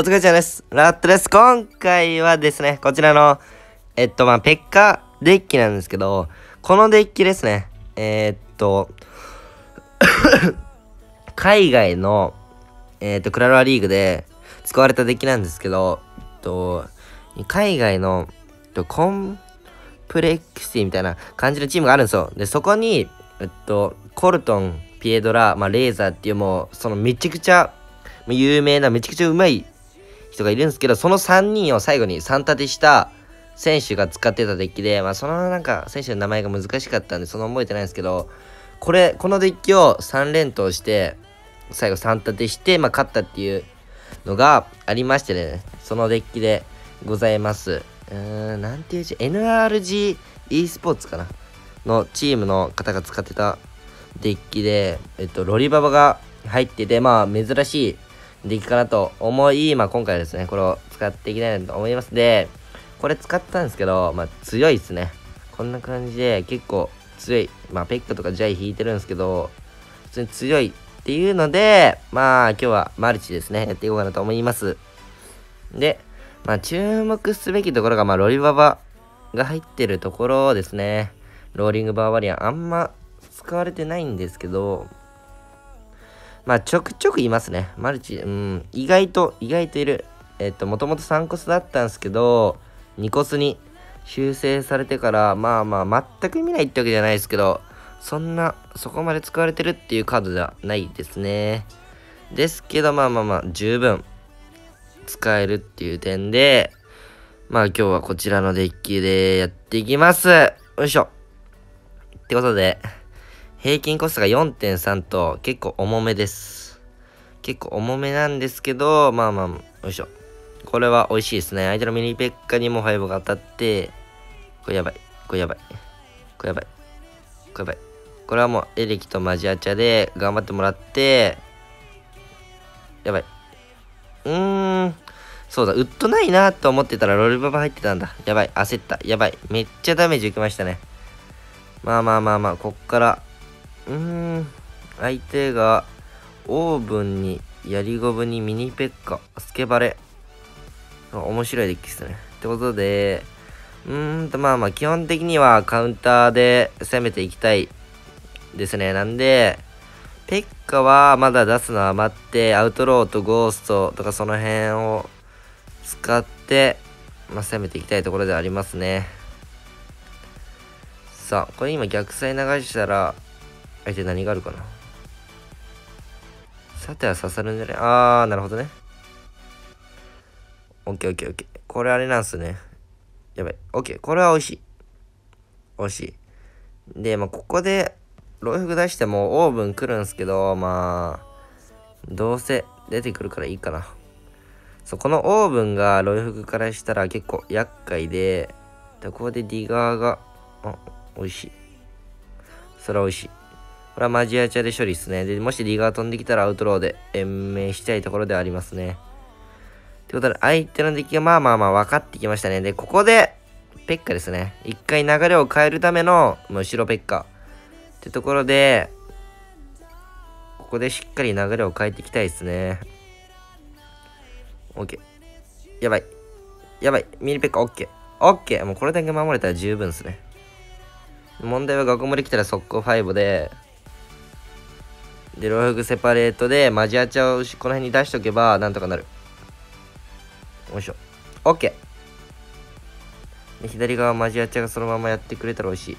お疲れ様です。ラットです。今回はですね、こちらの、えっと、まあ、ペッカデッキなんですけど、このデッキですね、えー、っと、海外の、えー、っと、クラロワリーグで使われたデッキなんですけど、えっと、海外の、えっと、コンプレックシティみたいな感じのチームがあるんですよ。で、そこに、えっと、コルトン、ピエドラ、まあ、レーザーっていうもう、そのめちゃくちゃ有名なめちゃくちゃうまい人がいるんですけど、その3人を最後に3立てした選手が使ってたデッキで、まあそのなんか選手の名前が難しかったんで、その覚えてないんですけど、これ、このデッキを3連投して、最後3立てして、まあ勝ったっていうのがありましてね、そのデッキでございます。うーん、なんていう字 ?NRG e スポーツかな？のチームの方が使ってたデッキで、えっと、ロリババが入ってて、まあ、珍しいデッキかなと思い、まあ、今回ですね、これを使っていきたいなと思います。で、これ使ったんですけど、まあ、強いですね。こんな感じで、結構強い。まあ、ペッカとかジャイ引いてるんですけど、普通に強いっていうので、まあ、今日はマルチですね、やっていこうかなと思います。で、まあ、注目すべきところが、まあ、ロリババが入ってるところですね。ローリングバーバリアン。あんま使われてないんですけど、まあちょくちょくいますね。マルチ、うん、意外と、意外といる。えっと、もともと3コスだったんですけど、2コスに修正されてから、まあまあ全く見ないってわけじゃないですけど、そんな、そこまで使われてるっていうカードではないですね。ですけど、まあまあまあ、十分使えるっていう点で、まあ今日はこちらのデッキでやっていきます。よいしょ。ってことで、平均コストが4.3と結構重めです。結構重めなんですけど、まあまあ、よいしょ。これは美味しいですね。相手のミニペッカにもファイブが当たって、これやばい。これやばい。これやばい。これやばい。これはもうエレキとマジアチャで頑張ってもらって、やばい。うーん。そうだ、ウッドないなと思ってたらロリババ入ってたんだ。やばい、焦った。やばい。めっちゃダメージ受けましたね。まあまあまあまあ、こっからうーん、相手がオーブンにやりゴブにミニペッカ、スケバレ。面白いデッキですね。ってことで、うーんとまあまあ基本的にはカウンターで攻めていきたいですね。なんで、ペッカはまだ出すのは待って、アウトローとゴーストとかその辺を使って、まあ、攻めていきたいところではありますね。さあ、これ今逆サイ流したら、相手何があるかなさては刺さるんじゃない？あー、なるほどね。オッケーオッケーオッケー。これあれなんすね。やばい。オッケー。これは美味しい。美味しい。で、まあ、ここで、ロイフ出してもオーブン来るんすけど、まあ、どうせ出てくるからいいかな。そう、このオーブンがロイフからしたら結構厄介で、でここでディガーが、あ、美味しい。それは美味しい。これはマジアチャで処理ですね。で、もしリーガー飛んできたらアウトローで延命したいところではありますね。ということで、相手の出来がまあまあまあ分かってきましたね。で、ここで、ペッカですね。一回流れを変えるための、後ろペッカ。ってところで、ここでしっかり流れを変えていきたいですね。オッケー。やばい。やばい。ミニペッカオッケー。オッケー。もうこれだけ守れたら十分ですね。問題はガコモリ来たら速攻5で、で、ローフグセパレートでマジアチャをこの辺に出しとけばなんとかなる。よいしょ。OK! で左側マジアチャがそのままやってくれたら美味しい。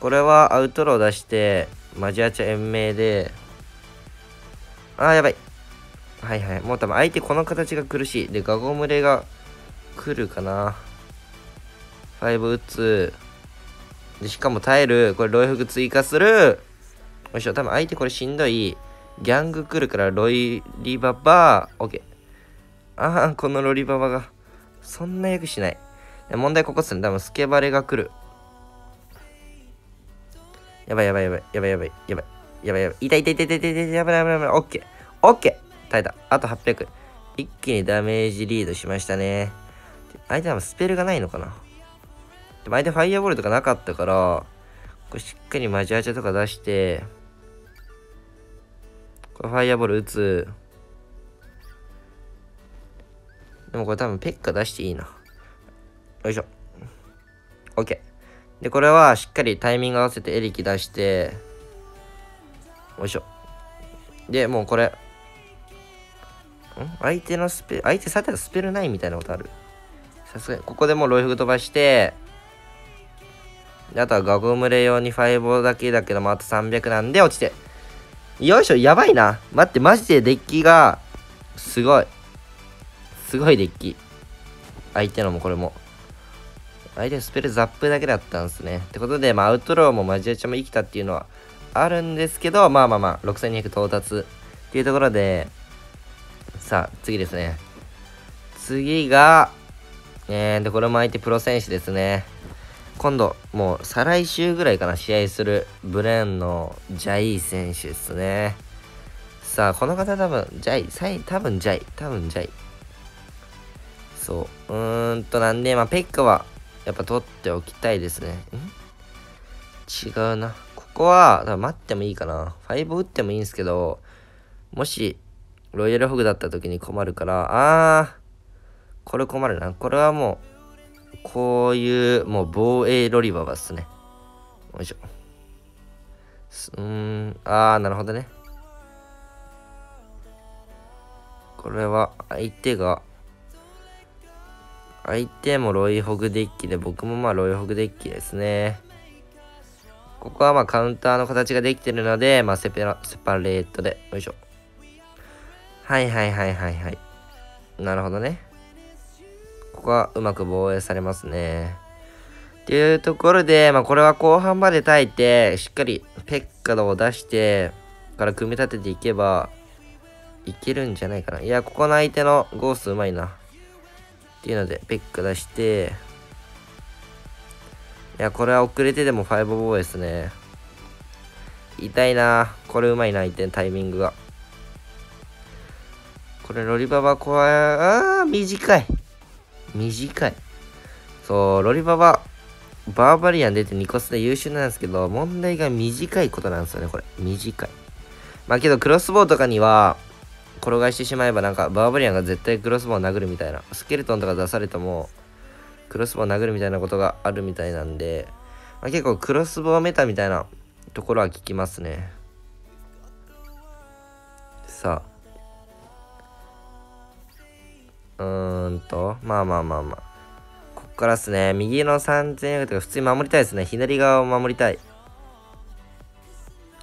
これはアウトロー出して、マジアチャ延命で、あーやばい。はいはい。もう多分相手この形が苦しい。で、ガゴムレが来るかな。5打つ。で、しかも耐える。これロイフグ追加する。よいしょ、多分相手これしんどい。ギャング来るからロイリババー、オッケー。ああ、このロリババが、そんな役しない。問題ここっすね。多分スケバレが来る。やばいやばいやばいやばいやばいやばいやばいやばい。痛い痛い痛い痛い痛い痛いやばいやばいやばい。オッケー。オッケー。耐えた。あと800。一気にダメージリードしましたね。相手はスペルがないのかなでも相手ファイヤーボールとかなかったから、これしっかりマジアチャとか出して、これファイアボール打つ。でもこれ多分ペッカ出していいな。よいしょ。OK。で、これはしっかりタイミング合わせてエリキ出して、よいしょ。で、もうこれ、ん？相手のスペ、相手さてはスペルないみたいなことあるさすがに、ここでもうロイフグ飛ばして、で、あとはガゴムレ用にファイボだけだけども、あと300なんで落ちて。よいしょ、やばいな。待って、マジでデッキが、すごい。すごいデッキ。相手のもこれも。相手のスペルザップだけだったんですね。ってことで、まあ、アウトローもマジアチャも生きたっていうのはあるんですけど、まあまあまあ、6200到達っていうところで、さあ、次ですね。次が、えー、で、これも相手プロ選手ですね。今度、もう再来週ぐらいかな、試合するブレーンのジャイ選手ですね。さあ、この方多分、ジャイ、サイ多分ジャイ、多分ジャイ。そう。うーんと、なんで、まあ、ペッカは、やっぱ取っておきたいですね。ん？違うな。ここは、待ってもいいかな。5打ってもいいんですけど、もし、ロイヤルホグだった時に困るから、あー、これ困るな。これはもう、こういう、もう防衛ロリババっすね。よいしょ。うん、あー、なるほどね。これは、相手が、相手もロイホグデッキで、僕もまあロイホグデッキですね。ここはまあカウンターの形ができてるので、まあセペラ、セパレートで、よいしょ。はいはいはいはいはい。なるほどね。こはうまく防衛されますね。っていうところで、まあこれは後半まで耐えて、しっかりペッカドを出して、から組み立てていけば、いけるんじゃないかな。いや、ここの相手のゴースうまいな。っていうので、ペック出して、いや、これは遅れてでも5ボーですね。痛いなこれうまいな、一点タイミングが。これ、ロリババ怖い。あー、短い。短い。そう、ロリババ、バーバリアン出てニコスで優秀なんですけど、問題が短いことなんですよね、これ。短い。まあけど、クロスボウとかには、転がしてしまえばなんかバーバリアンが絶対クロスボウを殴るみたいなスケルトンとか出されてもクロスボウを殴るみたいなことがあるみたいなんで、まあ、結構クロスボウメタみたいなところは聞きますねさあうーんとまあまあまあまあこっからっすね右の3000とか普通に守りたいですね左側を守りたい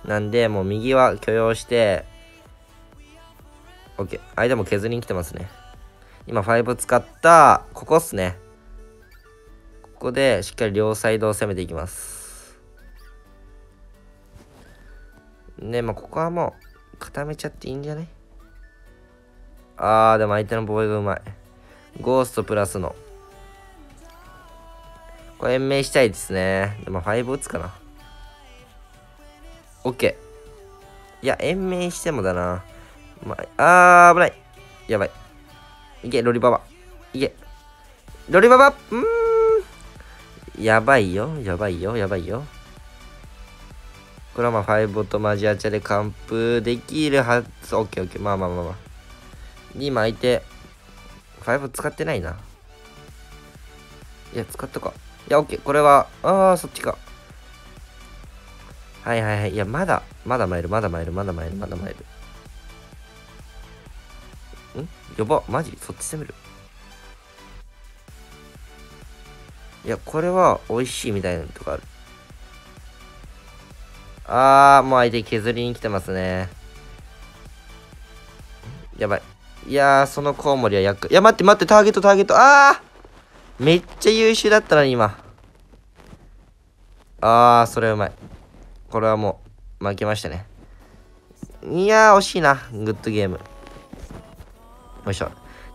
なんでもう右は許容して OK。相手も削りに来てますね。今5使った、ここっすね。ここでしっかり両サイドを攻めていきます。ねまあここはもう固めちゃっていいんじゃないあー、でも相手の防衛がうまい。ゴーストプラスの。これ延命したいですね。でも5打つかな。OK。いや、延命してもだな。まあ、あー、危ない。やばい。いけ、ロリババ。いけ。ロリババうん。やばいよ。やばいよ。やばいよ。これはまあ、5とマジアチャで完封できるはず。オッケーオッケー。まあまあまあまあ。今相手、5使ってないな。いや、使ったか。いや、オッケー。これは、ああ、そっちか。はいはいはい。いや、まだ、まだ参る、まだ参る、まだ参る、まだ参る。ん？やばマジ？そっち攻める？いやこれは美味しいみたいなとかあるあーもう相手削りに来てますねやばいいやーそのコウモリは役いや待って待ってターゲットターゲットあーめっちゃ優秀だったのに今あーそれはうまいこれはもう負けましたねいやー惜しいなグッドゲームよいしょ。っ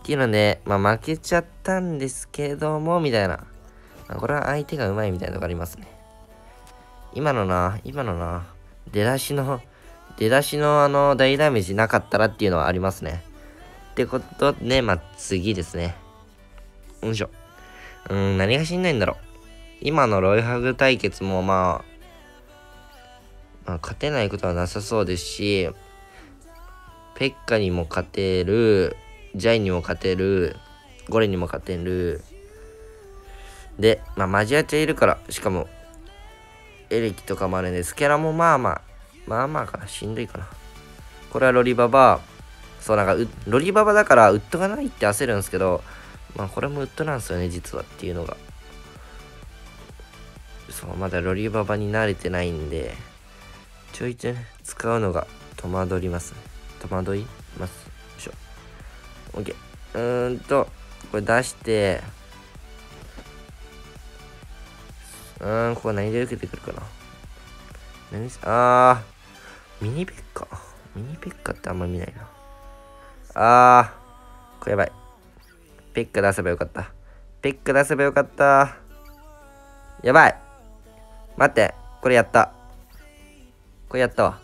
ていうので、まあ負けちゃったんですけども、みたいな。まあ、これは相手がうまいみたいなとこありますね。今のな、今のな、出だしの、出だしのあの、大ダメージなかったらっていうのはありますね。ってことで、まあ次ですね。よいしょ。うん、何がしんないんだろう。今のロイハグ対決もまあ、まあ、勝てないことはなさそうですし、ペッカにも勝てる、ジャイにも勝てる、ゴレにも勝てる。で、まあ、マジアチャいるから、しかも、エレキとかもあるんで、スケラもまあまあ、まあまあかな、しんどいかな。これはロリババ、そうなんかロリババだからウッドがないって焦るんですけど、まあこれもウッドなんですよね、実はっていうのが。そう、まだロリババに慣れてないんで、ちょいちょい使うのが戸惑ります。戸惑います。よいしょ。OK。うーんと、これ出して、うーん、ここ何で受けてくるかな。何あー、ミニペッカ。ミニペッカってあんま見ないな。あー、これやばい。ペッカ出せばよかった。ペッカ出せばよかった。やばい。待って、これやった。これやったわ。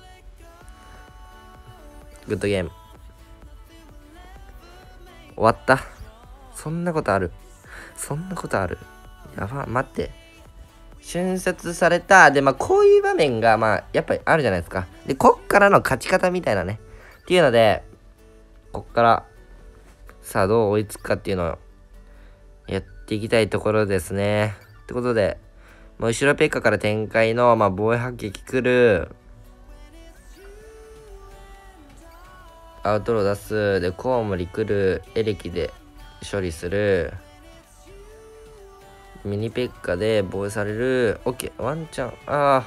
グッドゲーム。終わった。そんなことある。そんなことある。やば、待って。春節された。で、まあ、こういう場面が、まあ、やっぱりあるじゃないですか。で、こっからの勝ち方みたいなね。っていうので、こっから、さあ、どう追いつくかっていうのを、やっていきたいところですね。ってことで、まあ、後ろペッカから展開の、まあ、防衛発撃来る。アウトロー出す。で、コウモリ来る。エレキで処理する。ミニペッカで防衛される。オッケー。ワンチャン。あ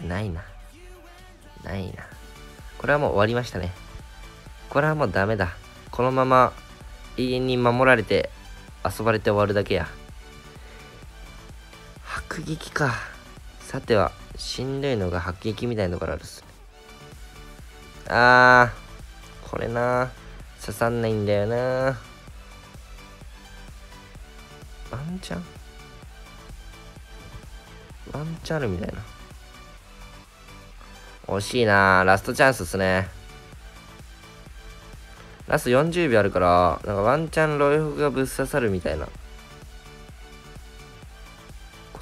あ。ないな。ないな。これはもう終わりましたね。これはもうダメだ。このまま永遠に守られて遊ばれて終わるだけや。迫撃か。さては、しんどいのが迫撃みたいなところあるっす。あー、これな刺さんないんだよなワンチャン？ワンチャンあるみたいな。惜しいなラストチャンスっすね。ラスト40秒あるから、なんかワンチャンロイフがぶっ刺さるみたいな。こ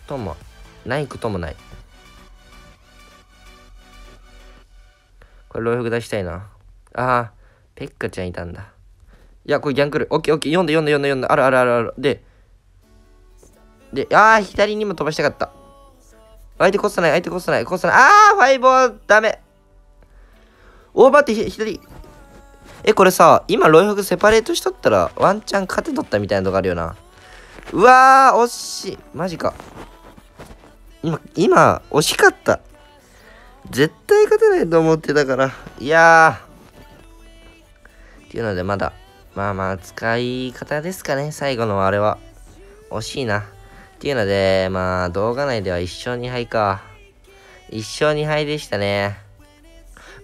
とも、ないこともない。これロイフ出したいな。ああ、ペッカちゃんいたんだ。いや、これギャンクル。オッケーオッケー。読んで読んで読んで読んで。あるあるあるある。で、で、ああ、左にも飛ばしたかった。相手こそない、相手こそない、こそない。ああ、ファイボー、ダメ。オーバーって左。え、これさ、今、ロイフグセパレートしとったら、ワンチャン勝てとったみたいなとこあるよな。うわー、惜しい。マジか。今、今、惜しかった。絶対勝てないと思ってたから。いやー。っていうので、まだ、まあまあ、使い方ですかね。最後のあれは。惜しいな。っていうので、まあ、動画内では1勝2敗か。1勝2敗でしたね。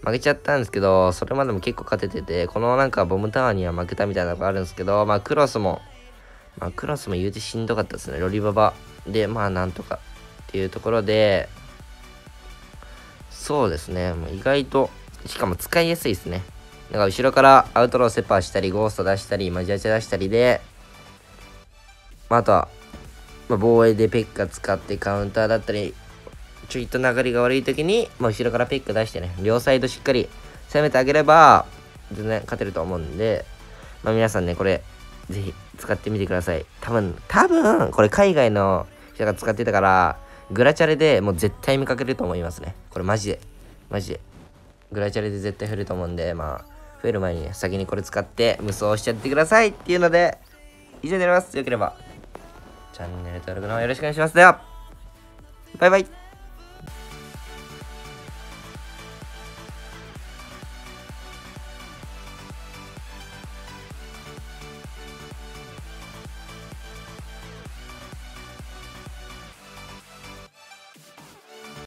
負けちゃったんですけど、それまでも結構勝ててて、このなんかボムタワーには負けたみたいなのがあるんですけど、まあクロスも、まあクロスも言うてしんどかったですね。ロリババ。で、まあなんとかっていうところで、そうですね。もう意外と、しかも使いやすいですね。なんか後ろからアウトローセパーしたり、ゴースト出したり、マジアチャ出したりで、まあ、あとは、まあ、防衛でペッカ使ってカウンターだったり、ちょいと流れが悪い時に、まあ、後ろからペック出してね、両サイドしっかり攻めてあげれば、全然勝てると思うんで、まあ、皆さんね、これ、ぜひ使ってみてください。多分、多分、これ海外の人が使ってたから、グラチャレでもう絶対見かけると思いますね。これマジで。マジで。グラチャレで絶対増えると思うんで、まあ、増える前にね、先にこれ使って無双しちゃってくださいっていうので、以上になります。よければ、チャンネル登録の方よろしくお願いします。では、バイバイ。